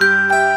you.